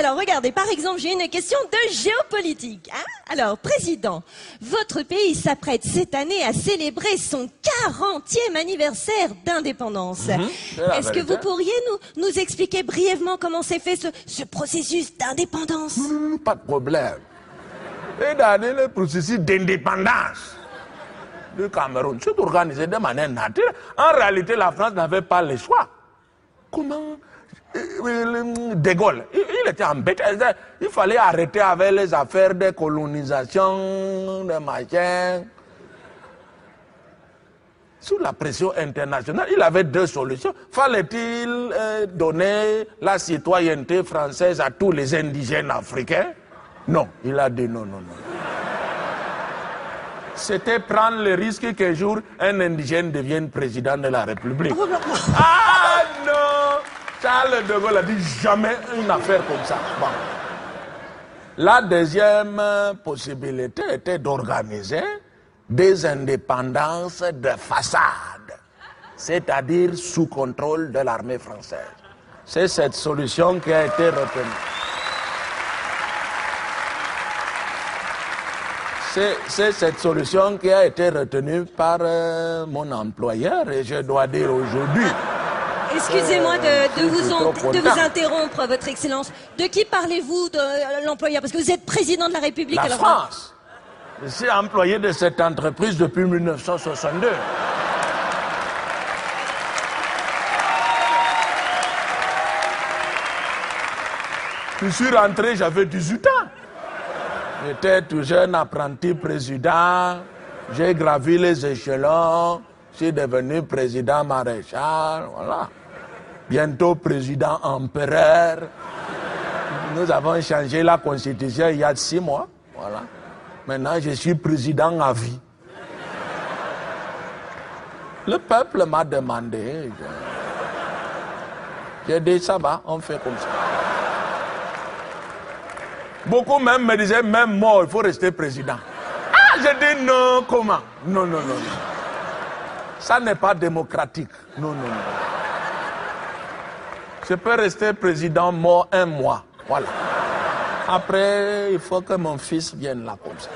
Alors regardez, par exemple, j'ai une question de géopolitique. hein. Alors, président, votre pays s'apprête cette année à célébrer son 40e anniversaire d'indépendance. Mhm. c'est la Est-ce que vous pourriez nous, nous expliquer brièvement comment s'est fait ce, ce processus d'indépendance? Hmm, Pas de problème. Et dans le processus d'indépendance du Cameroun, c'est organisé de manière naturelle. En réalité, la France n'avait pas le choix. Comment De Gaulle, il, était embêté. Il fallait arrêter avec les affaires de colonisation, de machin. Sous la pression internationale, il avait deux solutions. Fallait-il euh, donner la citoyenneté française à tous les indigènes africains? Non, il a dit non, non, non. C'était prendre le risque qu'un jour un indigène devienne président de la République. Ah non Charles de Gaulle a dit jamais une affaire comme ça. La deuxième possibilité était d'organiser des indépendances de façade, c'est-à-dire sous contrôle de l'armée française. C'est cette solution qui a été retenue. C'est c'est cette solution qui a été retenue par euh, mon employeur et je dois dire aujourd'hui. Excusez-moi de, vous en- de interrompre, Votre Excellence. De qui parlez-vous de euh, l'employeur? Parce que vous êtes président de la République. La alors- France. Je suis employé de cette entreprise depuis 1962. Je suis rentré, j'avais 18 ans. J'étais tout jeune apprenti président. J'ai gravi les échelons. Je suis devenu président maréchal. Voilà. Bientôt président empereur. Nous avons changé la constitution il y a six mois. Voilà. Maintenant, je suis président à vie. Le peuple m'a demandé. J'ai dit, ça va, on fait comme ça. Beaucoup même me disaient, même mort, il faut rester président. Ah, j'ai dit non, comment? Non, non, non, non. Ça n'est pas démocratique. Non, non, non. Je peux rester président mort un mois. Voilà. Après, il faut que mon fils vienne là comme ça.